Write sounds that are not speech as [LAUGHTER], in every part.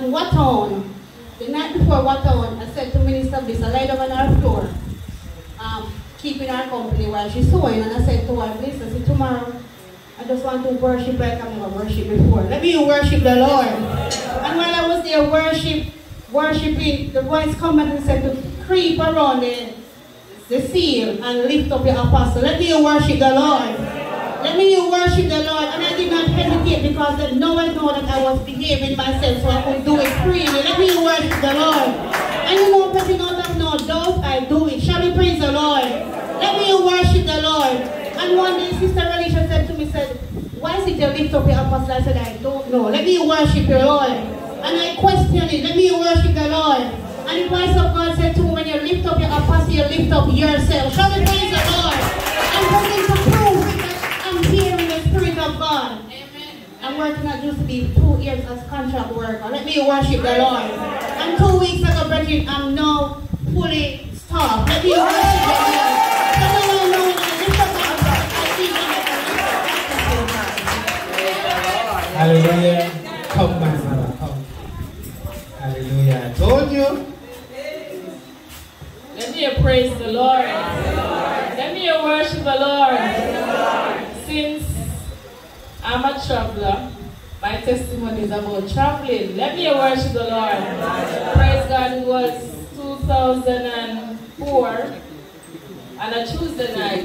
in at Waton, the night before Waton, I said to Minister Bliss, I laid down on our floor, um, keeping her company while she's sewing. And I said to her, Bliss, I said, tomorrow, I just want to worship like I've never worshipped before. Let me worship the Lord. And while I was there worship, worshiping, the voice come and said to creep around the, the seal and lift up your apostle. Let me worship the Lord. Let me worship the Lord. And I did not hesitate because no one know that I was behaving myself so I could do it freely. Let me worship the Lord. And you know, putting out no doubt, I do it. Shall we praise the Lord? Let me worship the Lord. And one day, Sister Alicia said to me, said, why is it you lift up your apostle? I said, I don't know. Let me worship your Lord. And I question it. Let me worship the Lord. And the voice of God said to me, when you lift up your apostle, you lift up yourself. Shall we praise the Lord? Going to prove it that I'm hearing the Spirit of God. I'm working at used to be two years as contract worker. Let me worship the Lord. And two weeks ago, brethren, I'm now fully staffed. Let me worship the Lord. Come on, now, now, lift up my voice. I see Hallelujah. Come, my brother, come. Hallelujah. I told you. Let me praise the Lord. Let me worship the Lord. I'm a traveler, my testimony is about traveling. Let me worship the Lord. Praise God, it was 2004 on a Tuesday night.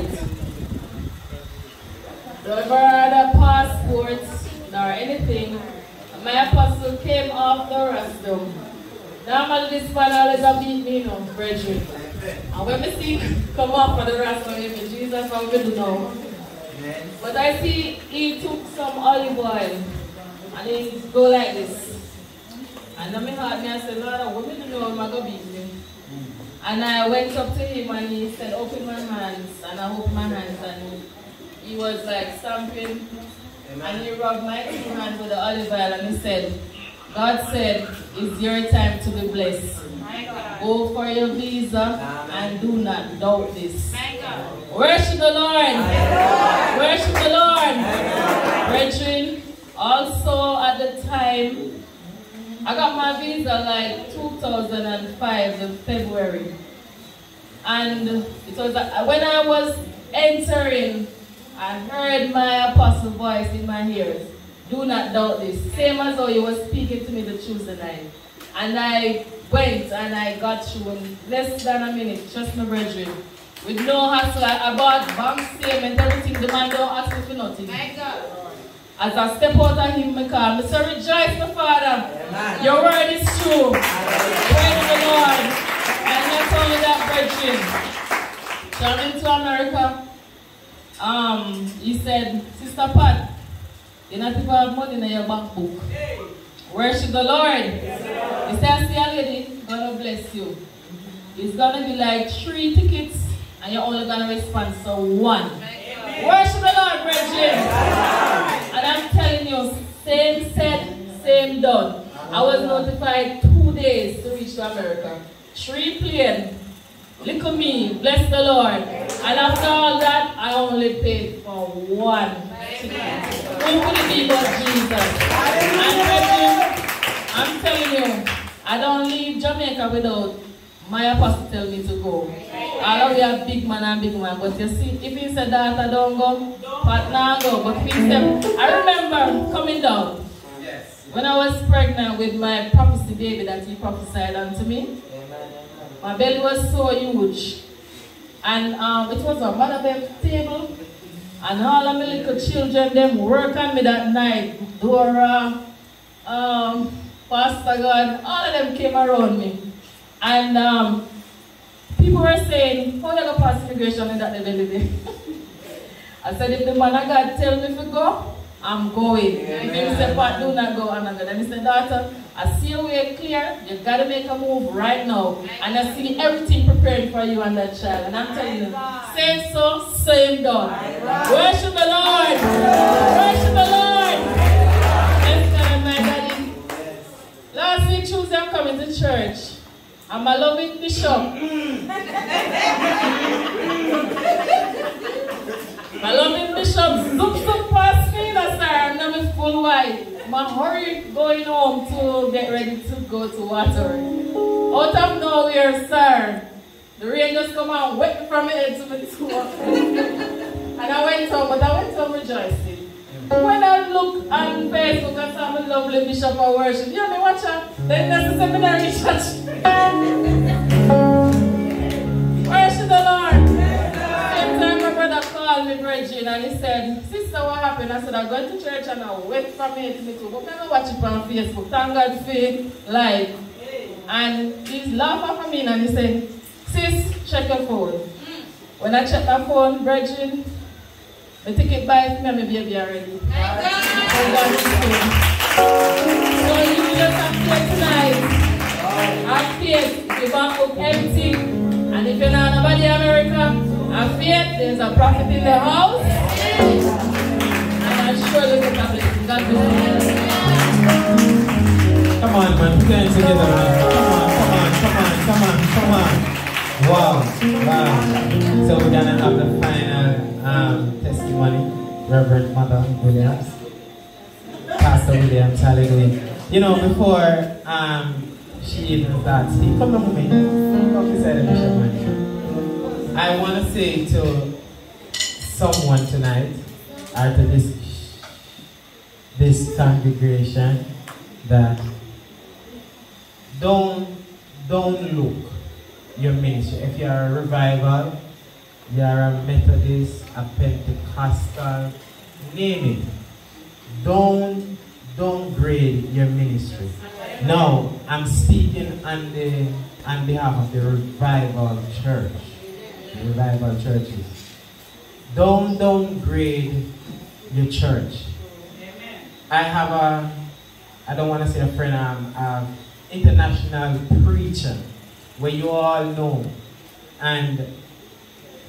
Never had a passport nor anything. My apostle came off the rostrum. Normally this man always a beat me, you know, brethren. And when I see come off for the rostrum, Jesus, how we do now? But I see he took some olive oil and he go like this. And then my heart me I said, Lord, what me do know I beat me? And I went up to him and he said, open my hands. And I opened my hands and he, he was like stamping. And he rubbed my two hands with the olive oil and he said, God said, it's your time to be blessed. Go for your visa and do not doubt this. Worship the Lord. Worship the Lord. Brethren, also at the time, I got my visa like 2005 in February. And it was uh, when I was entering, I heard my apostle voice in my ears. Do not doubt this. Same as how you were speaking to me the Tuesday night. And I went and I got through in less than a minute, trust me, brethren. With no hassle, I I bought bank statement, everything. The man don't ask me for nothing. As I step out of him, I call, Mr. Rejoice, my father. Your word is true. Praise the Lord. And not only that, brethren. Traveling to America, um, he said, Sister Pat, you not even have money in your bank book. Worship the Lord. He said, see a lady, God will bless you. It's gonna be like three tickets and you're only gonna respond so one. Worship the Lord, brethren. And I'm telling you, same said, same done. I was notified two days to reach to America. Three plane. Look at me, bless the Lord. And after all that, I only paid for one. Who could it be but Jesus? I'm telling you, I don't leave Jamaica without my apostle tell me to go. I love we have big man and big man, but you see, if he said that I don't go, partner go. But if he said, I remember coming down when I was pregnant with my prophecy baby that he prophesied unto me. My belly was so huge. And um, it was a mother bed table. And all of my little children, them work on me that night. Dora, um, Pastor God, all of them came around me. And um, people were saying, how you going to pass immigration in that there? [LAUGHS] I said, if the man of God tell me to go, I'm going. If he say, Pat, do not go, I'm not going. And he said, daughter, I see your way clear. You got to make a move right now. And I see everything prepared for you and that child. And I'm telling you, say so, same done. Worship the Lord. Worship the Lord. My daddy. Last week, Tuesday, I'm coming to church. I'm a loving bishop. [LAUGHS] white. My hurry going home to get ready to go to water. Out of nowhere, sir. The rain just come and wet from my head to my toe. [LAUGHS] and I went home, but I went home rejoicing. When I look on Facebook and saw my lovely bishop of worship, you know me watch? Then there's a seminary church. [LAUGHS] called me and he said, Sister, what happened? I said, I'm going to church and I went from here to me too. But I watch it on Facebook. Thank God for live. And he's laughing at me and he said, Sis, check your phone. When I check my phone, Bridget, the ticket buy me and my baby already. So you just have to tonight. Have faith. Your bank book empty. And if you're not in America, have fear There's a prophet in the house. And I'm sure you'll get a blessing. God bless. Come on, man. Put your hands together, man. Come on, come on, come on, come on. Wow, wow. So we're gonna have the final um, testimony, Reverend Mother Williams, Pastor Williams, hallelujah. You know, before um, she even starts come on with me. Come beside the bishop, man. I want to say to someone tonight, or to this this congregation, that don't don't look your ministry. If you are a revival, you are a Methodist, a Pentecostal, name it. Don't don't grade your ministry. Now I'm speaking on the on behalf of the revival church. Revival churches. Don't downgrade your church. I have a I don't want to say a friend, I'm an international preacher where you all know. And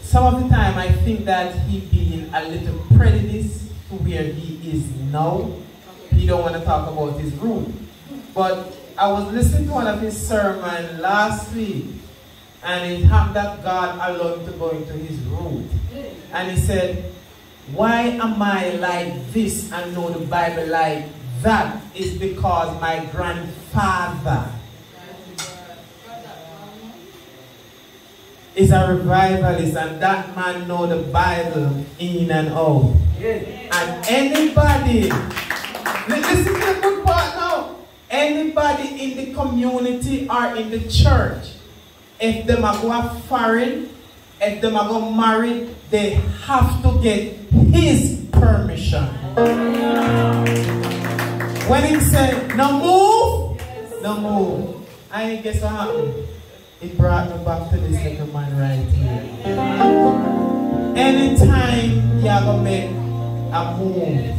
some of the time I think that he being a little prejudiced to where he is now. He don't want to talk about his room. But I was listening to one of his sermon last week and it happened that God allowed him to go into his root. And he said, why am I like this and know the Bible like that? Is because my grandfather is a revivalist and that man know the Bible in and out. And anybody, listen to the good part now. Anybody in the community or in the church, if them are go foreign, if them are go married, they have to get his permission. When he said, no move, no move. I guess what happened? It brought me back to this little man right here. Anytime you ever make a move,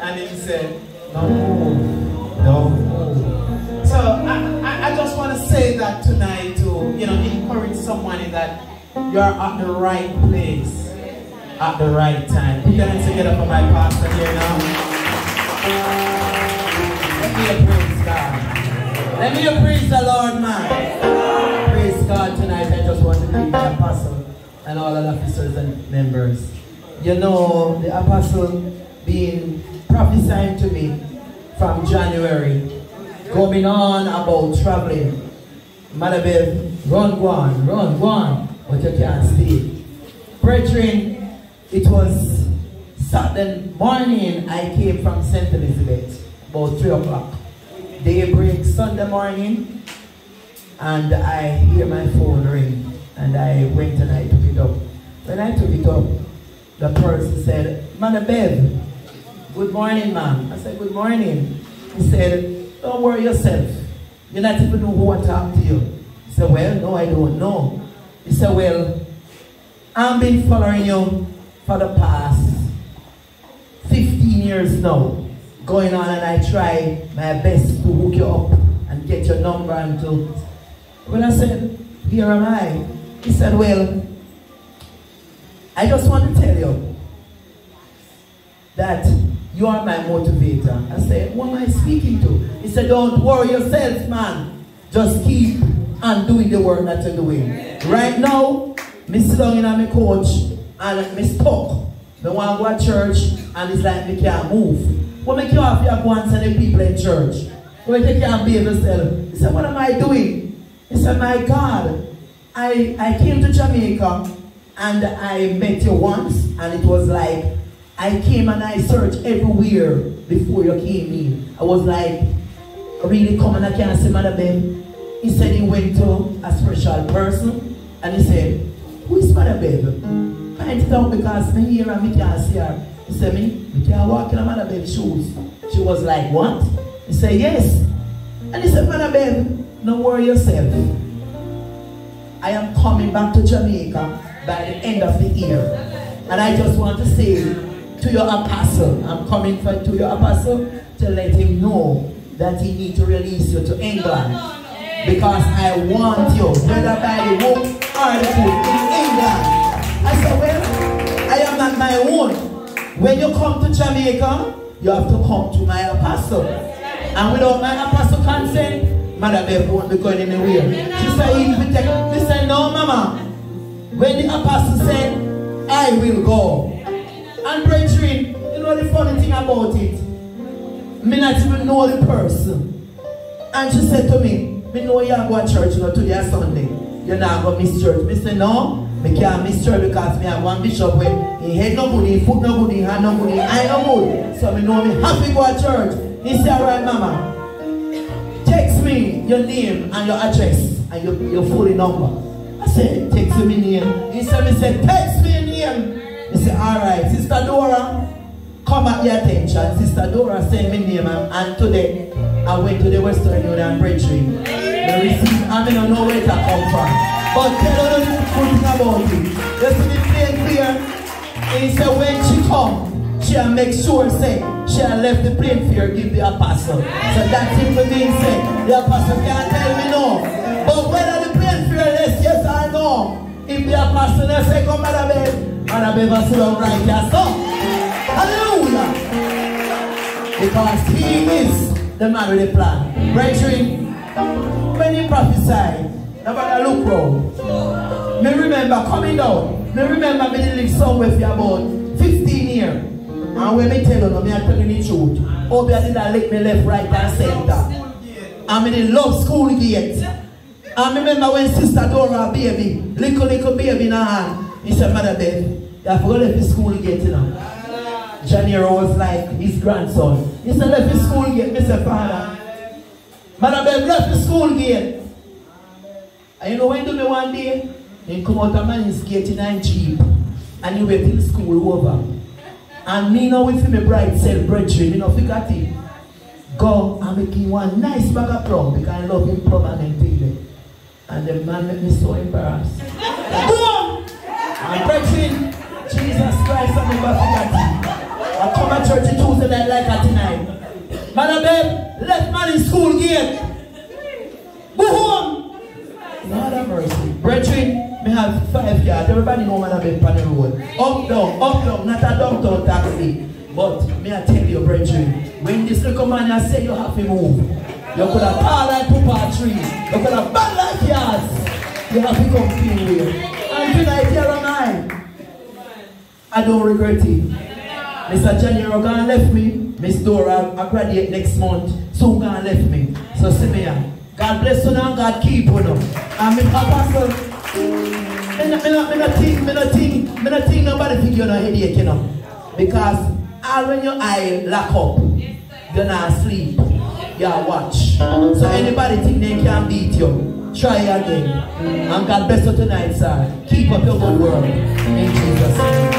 and he said, no move, don't move. So I, I, I just want to say that tonight you know, encourage someone that you're at the right place at the right time. Put your hands together for my pastor here now. Let me praise God. Let me praise the Lord, man. Praise God tonight. I just want to greet the apostle and all the officers and members. You know, the apostle being prophesying to me from January, going on about traveling. Bev, run, go on, run, go on. but you can't stay. Brethren, it was Saturday morning I came from St. Elizabeth, about 3 o'clock. Daybreak Sunday morning, and I hear my phone ring, and I went and I took it up. When I took it up, the person said, Mother Bev, good morning, ma'am. I said, good morning. He said, don't worry yourself. You not even know who I talk to you. He said, well, no, I don't know. He said, well, I've been following you for the past 15 years now. Going on and I try my best to hook you up and get your number and to... When I said, here am I, he said, well, I just want to tell you that you are my motivator. I said, who am I speaking to? He said, don't worry yourself, man. Just keep on doing the work that you're doing. Right now, me sit down in my coach and me stuck. Me want to go to church and it's like me can't move. What make you have to go and send the people in church? When you can't be yourself. He said, what am I doing? He said, my God, I, I came to Jamaica and I met you once and it was like I came and I searched everywhere before you came in. I was like, really coming, I can't see Mother Ben. He said he went to a special person and he said, who is Mother Ben? Find it out because me here and me can't see her. He said, me, me can't walk in Mother Ben's shoes. She was like, what? He said, yes. And he said, Mother Ben, don't worry yourself. I am coming back to Jamaica by the end of the year. And I just want to say to your apostle, I'm coming for, to your apostle to let him know that he need to release you to England. Because I want you, whether by the book or the in England. I said, well, I am not my own. When you come to Jamaica, you have to come to my apostle. And without my apostle consent, Mother Bev won't be going anywhere. She said, take, said, no, mama. When the apostle said, I will go. And brethren, you know the funny thing about it? Me not even know the person. And she said to me, me know you are going to church you know, today or Sunday. You're not going to miss church. Me say, no, me can't miss church because me have one bishop where he head no good, he foot no good, he hand no good, he eye no good. So me know me to go to church. He said, alright mama, text me your name and your address and your, your full number. I said, text me name. He said, me said, text me He said, alright, Sister Dora, come at the attention. Sister Dora sent me name and, today I went to the Western Union Brethren. They received, I don't know where to come from. But tell her the good thing about it. See me plane clear? And he said, when she come, she'll make sure, say, she'll left the plane fear give the apostle. So that for me. say, the apostle can't tell me no. But whether the plane fearless, yes or no, if the apostle say, come, Mother Bev, Mother Down right here, so. Hallelujah. Because he is the man with the plan. Brethren, he prophesied, nobody look round. Me remember coming down. Me remember me live somewhere for about 15 years. And when me tell you, me are telling the truth. Oh, I did not let me left, right, and center. Me did love school yet. And remember when Sister Dora baby, little little baby in her hand, he said, Mother have to go left the school gate, you know. Janiro was like his grandson. He said, left the school gate, Mr. Father. Mother Beth left the school gate. And you know when do me one day? He come out of man's gate in a jeep. And he went the school over. And me now with me bright self brethren, you know, forgot it. Go and make him one nice bag of plum because I love him plum and. And the man made me so embarrassed. [LAUGHS] And brethren, Jesus Christ, I never forgot it. I come to church Tuesday night like that tonight. Mother Babe, left man in school gate. Go home. Lord have mercy. Brethren, me have five yards. Everybody know Mother Babe on the road. Up, down, up, down, not a downtown taxi. But me I tell you, brethren, when this little man I say you have to move, you could have tall like papa tree, you could have bad like yards. You have to come clean here. And tonight here am I. I don't regret it. Mr. Johnny Rogan left me. Miss Dora, I graduate next month. Soon gonna left me. So see me here. God bless you now, God keep you now. And my apostle, me me, not, me, not, me not think, me not think, me nobody think you're not headache, you know. Because all when your eye lock up, you're not asleep. Yeah, watch. So anybody think they can beat you, try again. And God bless you tonight, sir. Keep up your good work. In Jesus' name.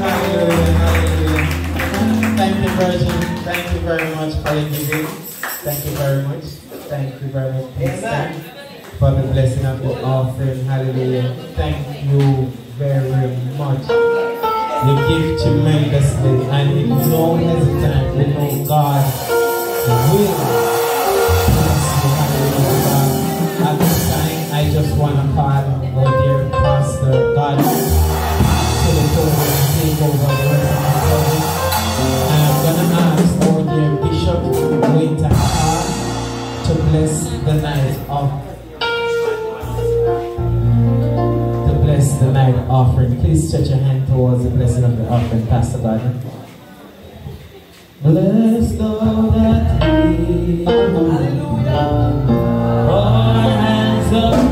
Hallelujah, hallelujah. Thank you, Virgin. Thank you very much for your giving. Thank you very much. Thank you very much, Pastor, for the blessing of the offering. Hallelujah. Thank you very much. You give tremendously, and with no hesitant, we know God will bless the night of to bless the night offering. Please stretch your hand towards the blessing of the offering, Pastor Gardner. Bless all that we our hands up.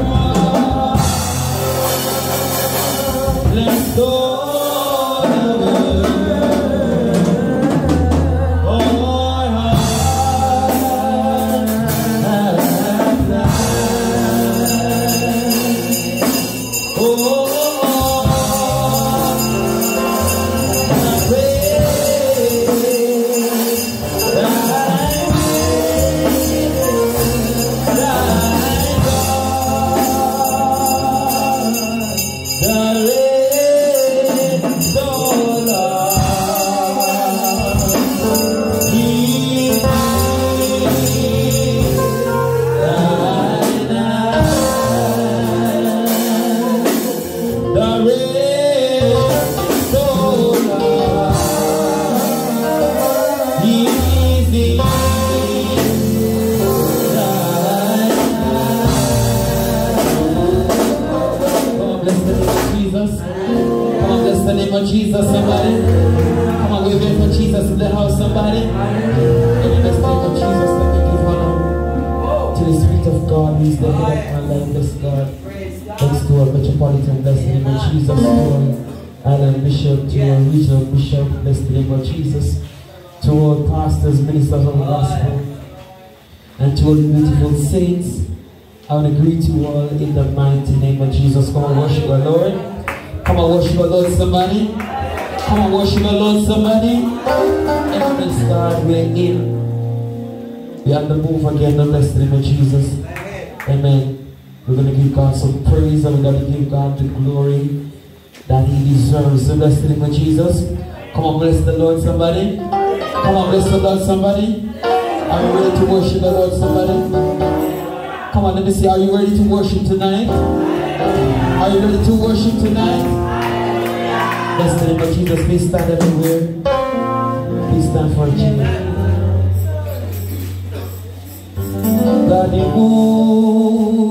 Somebody. Come on, bless the Lord, somebody. Are you ready to worship the Lord, somebody? Come on, let me see. Are you ready to worship tonight? Are you ready to worship tonight? Bless the name of Jesus. Please stand everywhere. Please stand for Jesus. Daddy move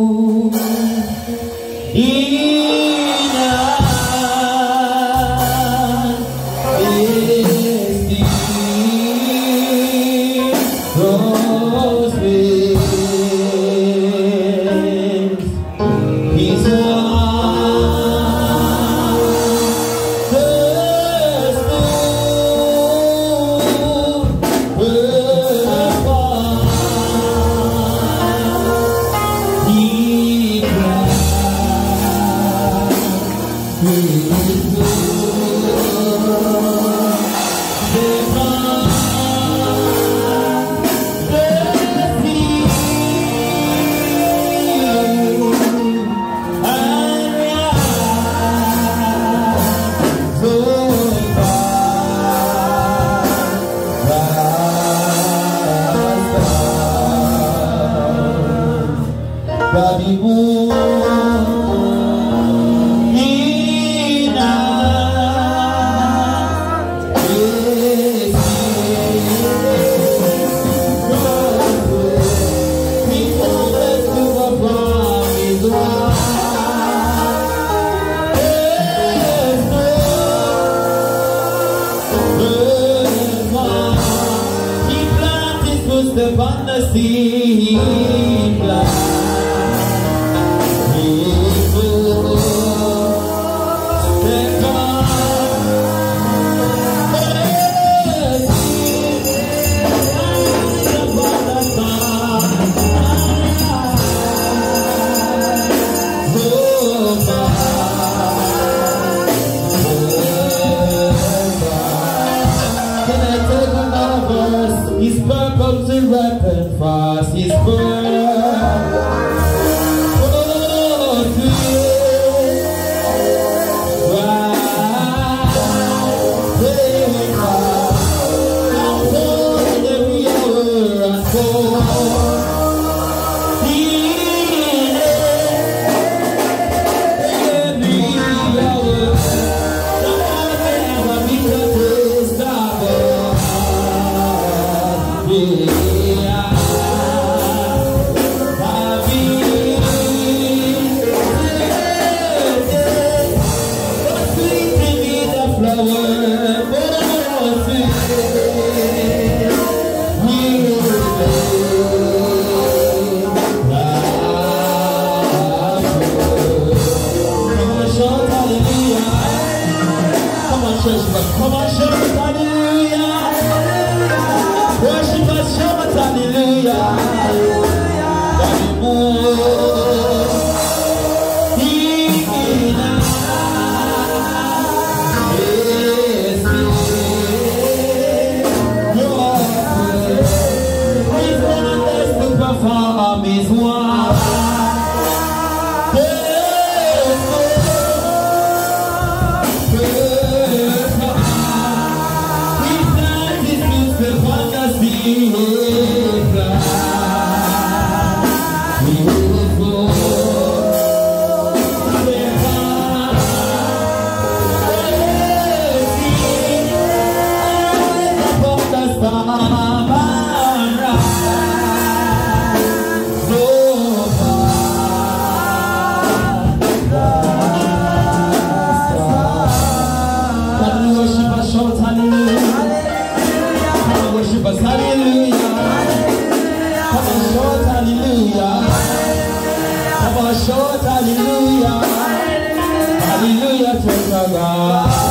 Hallelujah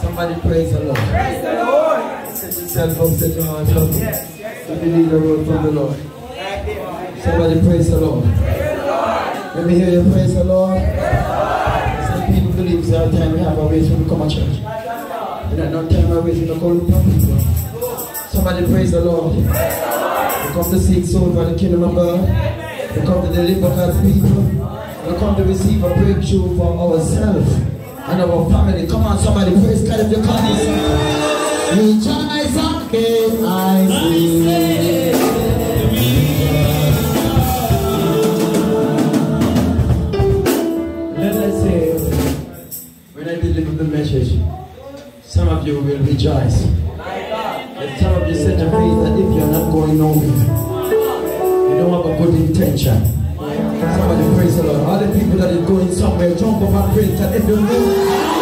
Somebody praise the Lord. Praise the Lord. Set yourself up, set your heart up. Yes, yes. Let me lead the road from the Lord. Somebody praise the Lord. Let me hear you praise the Lord. Some people believe are time we have a when we come to church. There are no time we ways when we call people. Somebody praise the Lord. We come to seek soul for the kingdom of God. We come to deliver God's people. We come to receive a breakthrough for ourselves and our family. Come on, somebody praise God if you come. Rejoice again, I sing. Let us say, when I deliver the message, some of you will rejoice. And some of you set your faith that if you're not going nowhere, you don't have a good intention. Somebody praise the Lord. All the people that is going somewhere, jump up and praise God. If you know,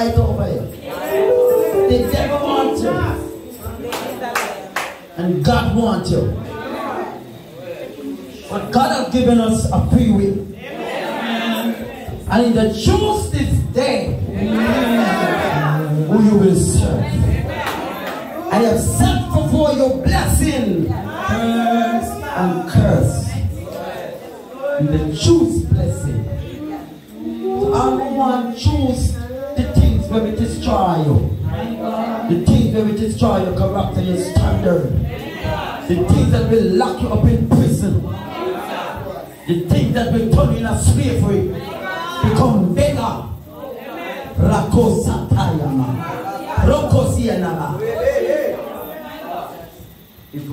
and God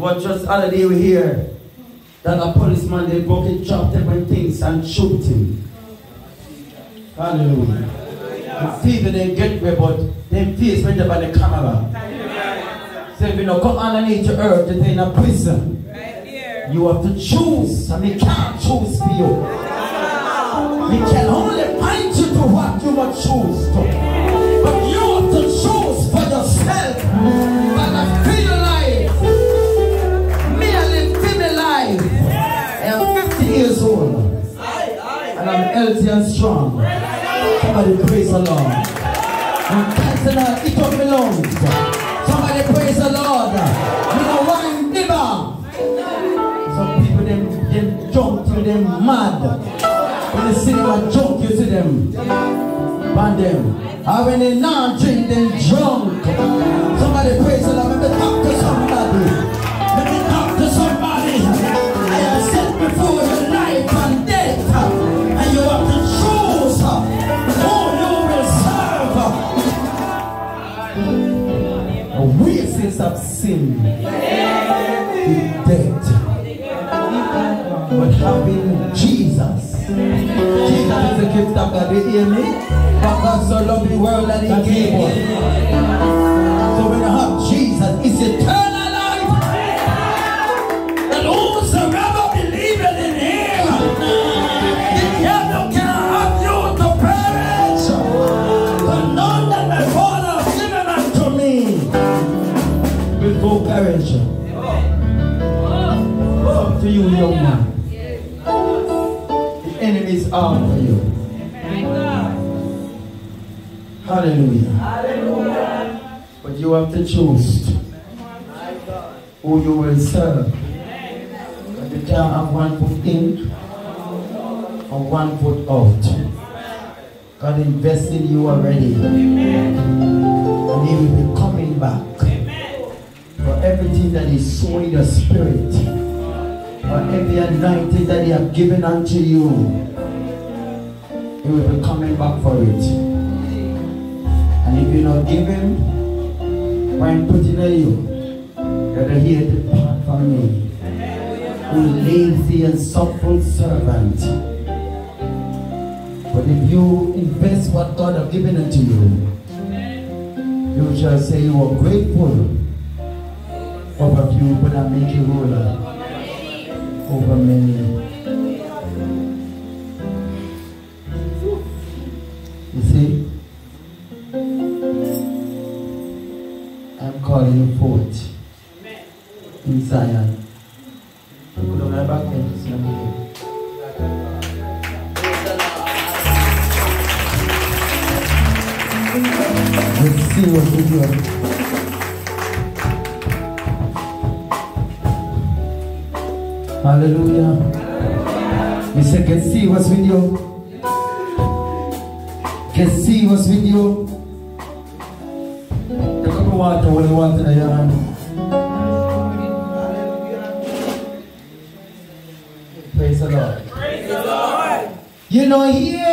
Was just other day we hear that a policeman they broke his job different things and shoot him. Hallelujah. The people they get where but them face went up on the camera. So if you know come underneath the earth, they're in a prison. You have to choose and they can't choose for you. We can only point you to what you must choose to. But you I'm healthy and strong. Somebody praise the Lord. And cancer now eat up my lungs. Somebody praise the Lord. You know wine liver. Some people them, them drunk till them mad. When they see them a drunk, you see them. Ban them. And when they not drink, them drunk. The gift God. You hear me? But God so loved the world that He gave us. So when I have Jesus, it's eternal life. And whosoever believeth in Him, the devil have you to perish. But none that my Father has given unto me will go perish. Up to you, young man. To choose who you will serve. But you can't have one foot in or one foot out. God invested in you already. And He will be coming back for everything that He saw in your spirit. For every anointing that He have given unto you. He will be coming back for it. And if you not give Him, when putting on you, that I hear depart from me. Who lazy and slothful servant. But if you invest what God have given unto you, you shall say you are grateful over few, but I make you ruler over many. In Zion. Put on my back and just let me go. Let's see what we do. Hallelujah. We say, can see what's with you. Can see what's with you. Take up the water, what the water You know, hear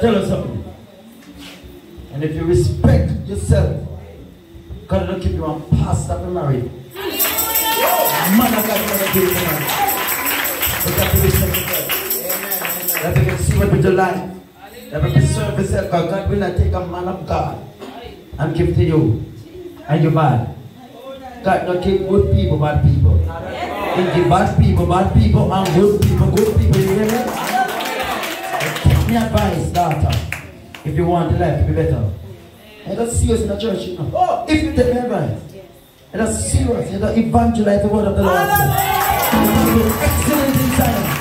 Tell you something. And if you respect yourself, God will keep you on past after married. Man of God, never do it, man. But you respect yourself. You to get serious with your life. You have to preserve yourself. God, God will not take a man of God and give to you. And you're bad. God not give good people, bad people. He give bad people, bad people, and good people, good people. You hear me? Take me advice, daughter. If you want life to be better. And that's serious in the church, you know. Oh, if you take me advice. And that's serious. You don't evangelize the word of the Lord. Excellent in science.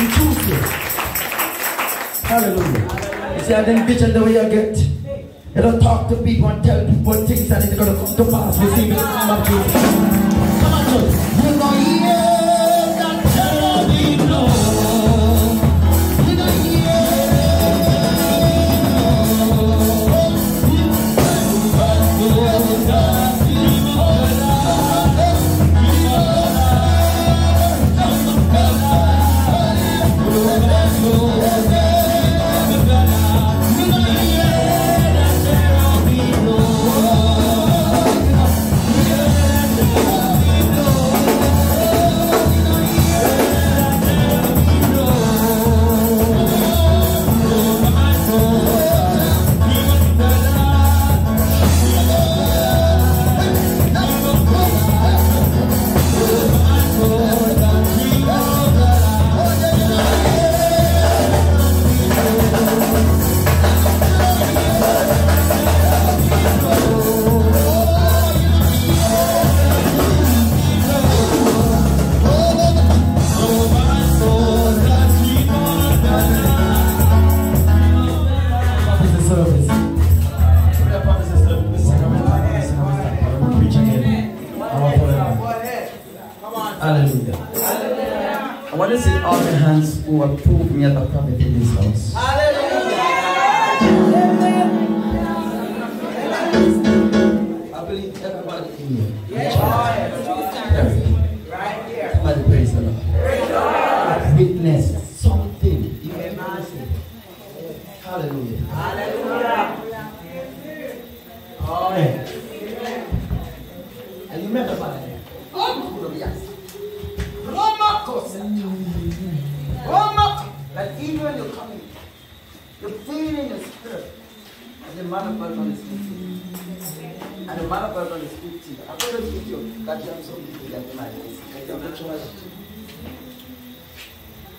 You choose it. Hallelujah. You see, I didn't vision the way you get. You don't talk to people and tell people things and it's going to come to pass. We see it in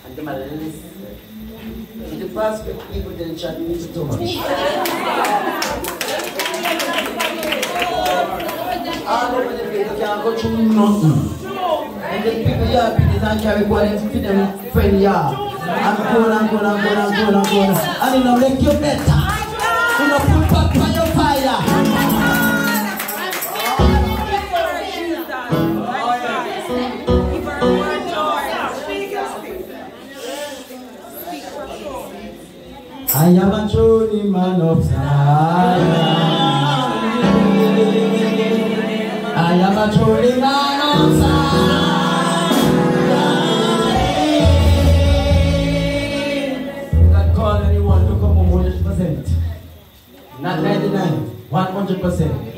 And might listen. In the past, people didn't chat me too much. The nothing. And the people here, people don't carry quality to them friend here. And go on and go on and go on and go on and you know, make you better. I am a truly man of Zion. I am a truly man of Zion. God call anyone to come home 100%. Not 99, 100%. Come home